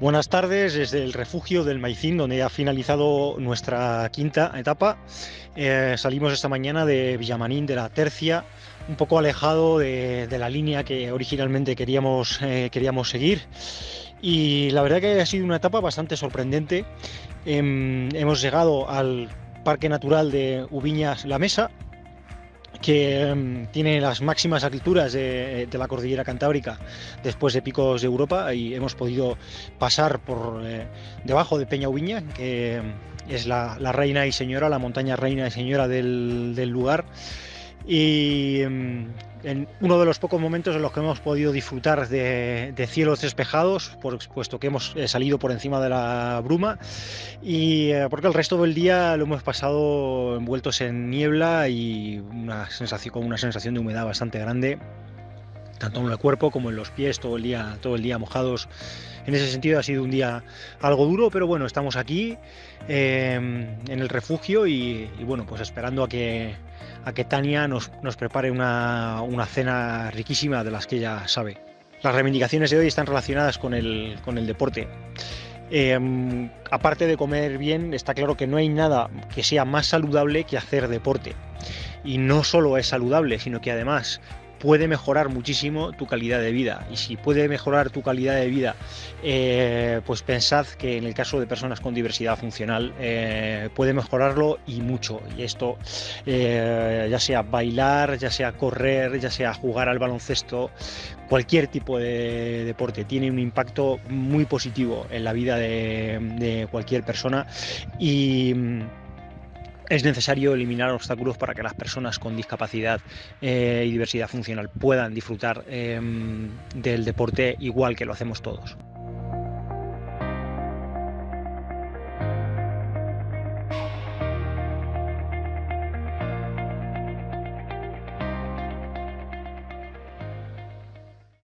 Buenas tardes desde el refugio del Maicín, donde ha finalizado nuestra quinta etapa. Eh, salimos esta mañana de Villamanín, de la Tercia, un poco alejado de, la línea que originalmente queríamos, eh, queríamos seguir. Y la verdad que ha sido una etapa bastante sorprendente. Em, hemos llegado al Parque Natural de Ubiñas La Mesa, que um, tiene las máximas alturas de, la cordillera cantábrica después de picos de Europa y hemos podido pasar por eh, debajo de Peña Ubiña, que es la, reina y señora, la montaña reina y señora del, lugar. Y um, en uno de los pocos momentos en los que hemos podido disfrutar de, cielos despejados, por, puesto que hemos eh, salido por encima de la bruma, y eh, porque el resto del día lo hemos pasado envueltos en niebla y con una sensación de humedad bastante grande, tanto en el cuerpo como en los pies, todo el día, todo el día mojados. En ese sentido ha sido un día algo duro, pero bueno, estamos aquí eh, en el refugio y, bueno, pues esperando a que a que Tania nos, nos prepare una, una, cena riquísima de las que ella sabe. Las reivindicaciones de hoy están relacionadas con el, con el deporte. Eh, aparte de comer bien, está claro que no hay nada que sea más saludable que hacer deporte. Y no solo es saludable, sino que además puede mejorar muchísimo tu calidad de vida. Y si puede mejorar tu calidad de vida, eh, pues pensad que en el caso de personas con diversidad funcional eh, puede mejorarlo y mucho. Y esto, eh, ya sea bailar, ya sea correr, ya sea jugar al baloncesto, cualquier tipo de deporte tiene un impacto muy positivo en la vida de, de cualquier persona. Y es necesario eliminar obstáculos para que las personas con discapacidad eh, y diversidad funcional puedan disfrutar eh, del deporte igual que lo hacemos todos.